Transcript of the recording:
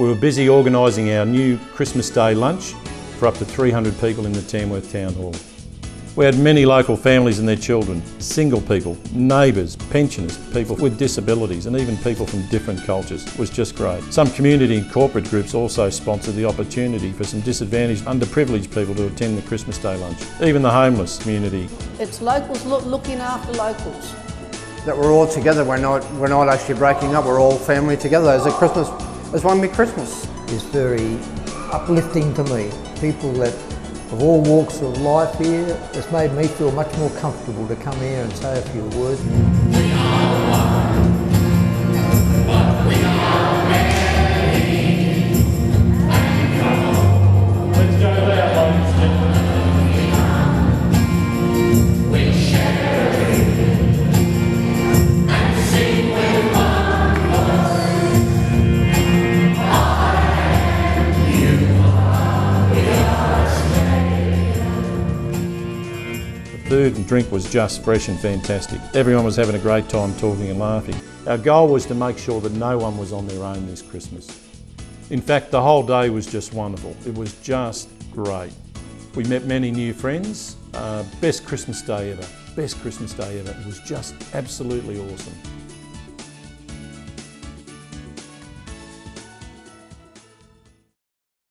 We were busy organising our new Christmas Day lunch for up to 300 people in the Tamworth Town Hall. We had many local families and their children, single people, neighbours, pensioners, people with disabilities and even people from different cultures. It was just great. Some community and corporate groups also sponsored the opportunity for some disadvantaged, underprivileged people to attend the Christmas Day lunch. Even the homeless community. It's locals look, looking after locals. That we're all together, we're not, we're not actually breaking up, we're all family together as a Christmas, as one big Christmas. It's very uplifting to me. People that of all walks of life here. It's made me feel much more comfortable to come here and say a few words. Food and drink was just fresh and fantastic. Everyone was having a great time talking and laughing. Our goal was to make sure that no one was on their own this Christmas. In fact, the whole day was just wonderful. It was just great. We met many new friends. Uh, best Christmas day ever. Best Christmas day ever. It was just absolutely awesome.